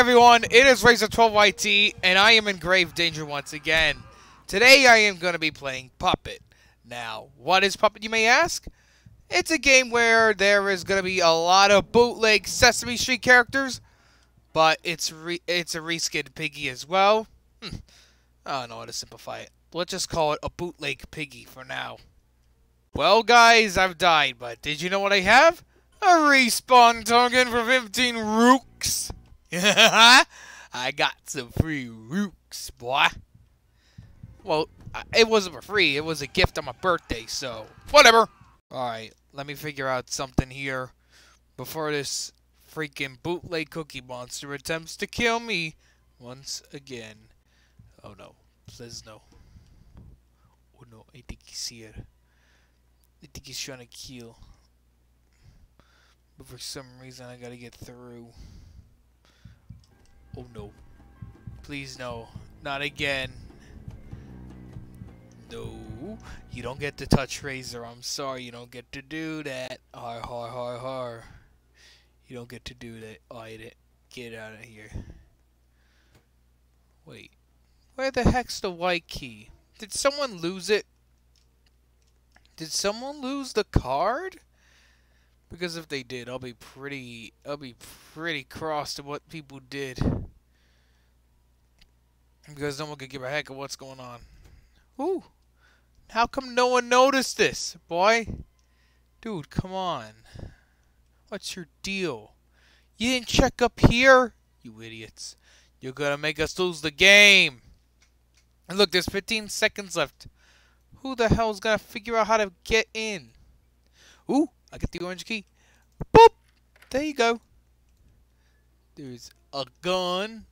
everyone, it is Razor12YT, and I am in grave danger once again. Today I am going to be playing Puppet. Now, what is Puppet, you may ask? It's a game where there is going to be a lot of bootleg Sesame Street characters, but it's it's a reskinned Piggy as well. Hmm. I don't know how to simplify it. Let's just call it a bootleg Piggy for now. Well, guys, I've died, but did you know what I have? A respawn token for 15 Robux. I got some free Robux, boy. Well, it wasn't for free. It was a gift on my birthday, so whatever. Alright, let me figure out something here before this freaking bootleg cookie monster attempts to kill me once again. Oh no, please no. Oh no, I think he's here. I think he's trying to kill. But for some reason I gotta get through. Oh no. Please no. Not again. No. You don't get to touch Razor. I'm sorry. You don't get to do that. Har har har har. You don't get to do that. I didn't. Get out of here. Wait. Where the heck's the white key? Did someone lose it? Did someone lose the card? Because if they did, I'll be pretty I'll be pretty cross to what people did. Because no one could give a heck of what's going on. Ooh. How come no one noticed this, boy? Dude, come on. What's your deal? You didn't check up here? You idiots. You're gonna make us lose the game. And look, there's 15 seconds left. Who the hell's gonna figure out how to get in? Ooh, I get the orange key. Boop! There you go. There's a gun.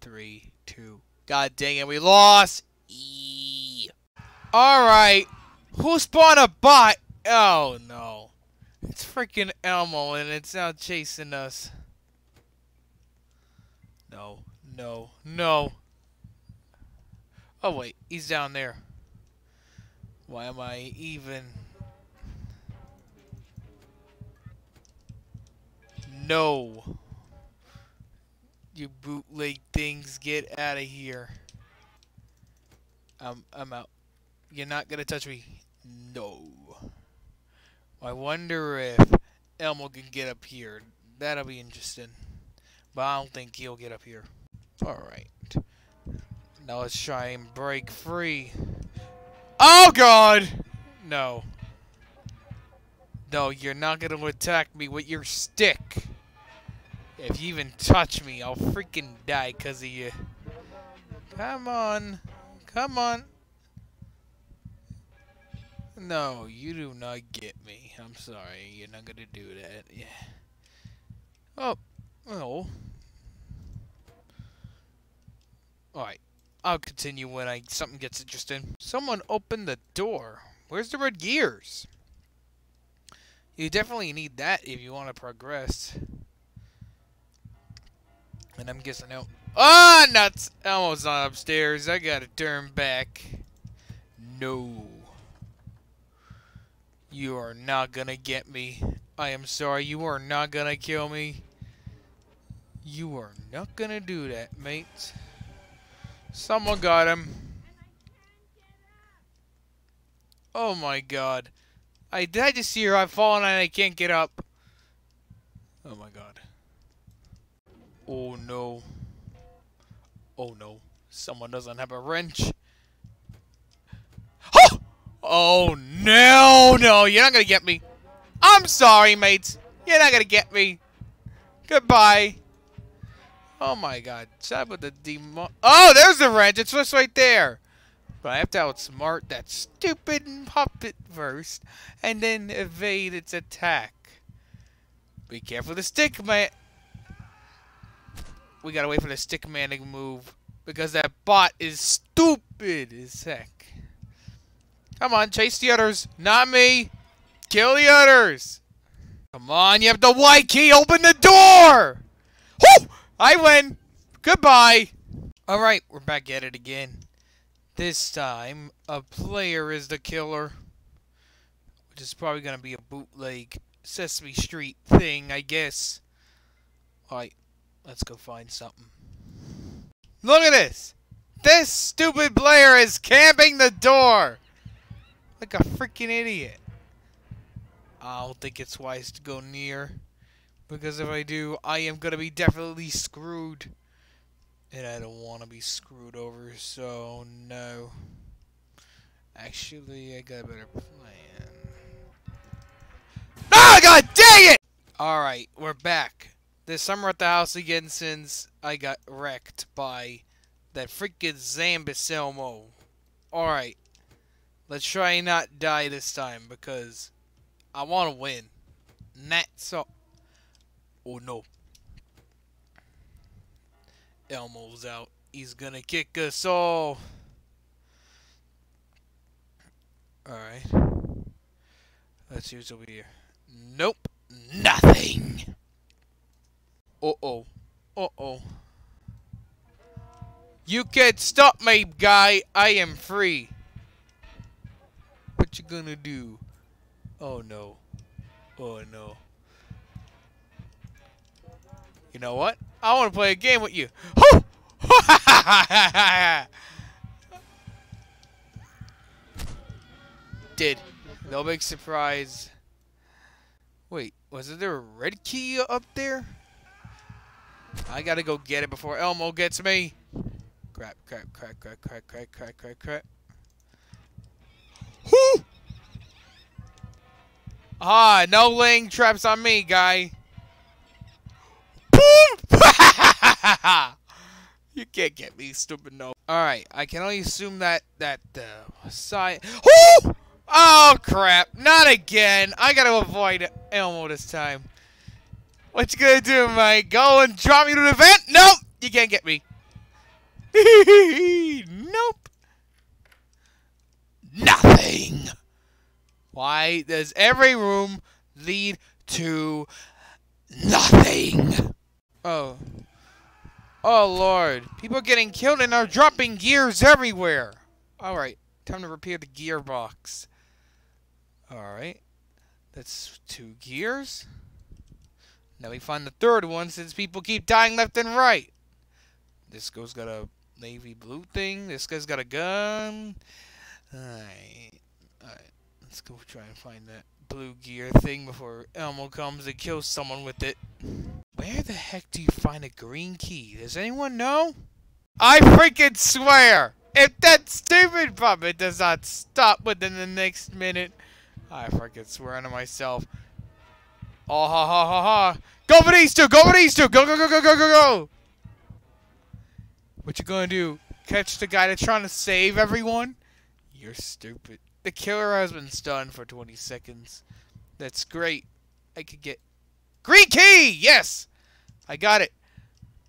Three, two. God dang it, we lost. E. Alright. Who spawned a bot? Oh no. It's freaking Elmo and it's now chasing us. No, no, no. Oh wait, he's down there. Why am I even... No. You bootleg things, get out of here. I'm, I'm out. You're not gonna touch me. No. I wonder if Elmo can get up here. That'll be interesting. But I don't think he'll get up here. Alright. Now let's try and break free. Oh god! No. No, you're not gonna attack me with your stick. If you even touch me, I'll freaking die because of you. Come on. Come on. No, you do not get me. I'm sorry. You're not gonna do that. Yeah. Oh. Oh. Alright. I'll continue when I something gets interesting. Someone opened the door. Where's the red gears? You definitely need that if you want to progress. And I'm guessing out. Ah, oh, nuts! Almost upstairs. I gotta turn back. No. You are not gonna get me. I am sorry. You are not gonna kill me. You are not gonna do that, mate. Someone got him. Oh my god. I died to see her. I've fallen and I can't get up. Oh my god. Oh no. Oh no. Someone doesn't have a wrench. Oh! Oh no, no, you're not gonna get me. I'm sorry, mates. You're not gonna get me. Goodbye. Oh my god. Sad with the demo- Oh, there's the wrench. It's just right there. But I have to outsmart that stupid puppet first, and then evade its attack. Be careful the stick man. We gotta wait for the stick man to move, because that bot is stupid as heck. Come on, chase the others, not me. Kill the others. Come on, you have the white key. Open the door. I win. Goodbye. All right, we're back at it again. This time, a player is the killer. Which is probably going to be a bootleg Sesame Street thing, I guess. Alright, let's go find something. Look at this! This stupid player is camping the door! Like a freaking idiot. I don't think it's wise to go near. Because if I do, I am going to be definitely screwed. And I don't want to be screwed over, so no. Actually, I got a better plan. Ah, god dang it! Alright, we're back. This summer at the house again since I got wrecked by that freaking Zambus Elmo. Alright. Let's try and not die this time because I want to win. That's all. Oh no. Elmo's out. He's gonna kick us all. Alright. Let's see what's over here. Nope. Nothing. Uh-oh. Uh-oh. You can't stop me, guy. I am free. What you gonna do? Oh no. Oh no. You know what? I want to play a game with you. Did. No big surprise. Wait, was there a red key up there? I gotta go get it before Elmo gets me. Crap, crap, crap, crap, crap, crap, crap, crap, crap. Whoo! Ah, no laying traps on me, guy. Boom! you can't get me, stupid no. Alright, I can only assume that, that, uh, side. Whoo! Oh, crap. Not again. I gotta avoid Elmo this time. What you gonna do, mate? Go and drop me to the vent? Nope! You can't get me. nope. Nothing. Why does every room lead to nothing? Oh. Oh, Lord. People are getting killed and are dropping gears everywhere. Alright. Time to repair the gearbox. Alright. That's two gears. Now we find the third one since people keep dying left and right. This guy's got a navy blue thing. This guy's got a gun. Alright. Alright. Let's go try and find that blue gear thing before Elmo comes and kills someone with it. Where the heck do you find a green key? Does anyone know? I freaking swear! If that stupid puppet does not stop within the next minute, I freaking swear to myself. Oh, ha, ha, ha, ha. Go for these two! Go for these two! Go, go, go, go, go, go, go! What you gonna do? Catch the guy that's trying to save everyone? You're stupid. The killer has been stunned for 20 seconds. That's great. I could get... Green key! Yes! I got it.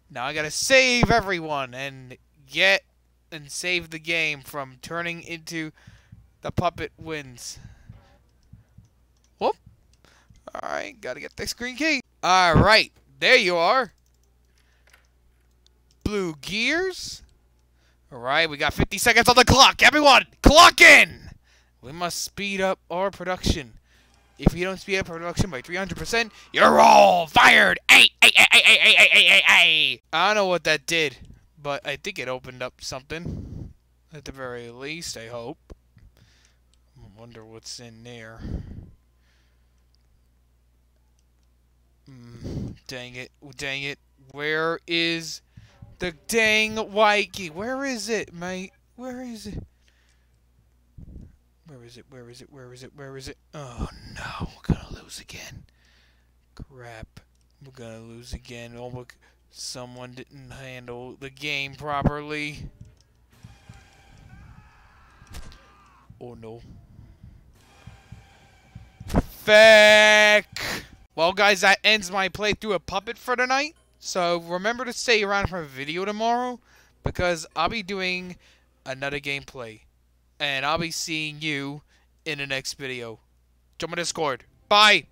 Now I gotta save everyone and get and save the game from turning into the puppet wins. Alright, gotta get this green key. Alright, there you are. Blue gears. Alright, we got 50 seconds on the clock. Everyone, clock in! We must speed up our production. If you don't speed up production by 300%, you're all fired! Ay, ay, ay, ay, ay, ay, ay, ay, I don't know what that did, but I think it opened up something. At the very least, I hope. I wonder what's in there. Mm, dang it, dang it. Where is the dang white key? Where is it, mate? Where is it? Where is it? Where is it? Where is it? Where is it? Oh no, we're gonna lose again. Crap. We're gonna lose again. Oh look, someone didn't handle the game properly. Oh no. Feck! Well guys, that ends my playthrough of Puppet for tonight. So remember to stay around for a video tomorrow because I'll be doing another gameplay and I'll be seeing you in the next video. Jump on Discord. Bye!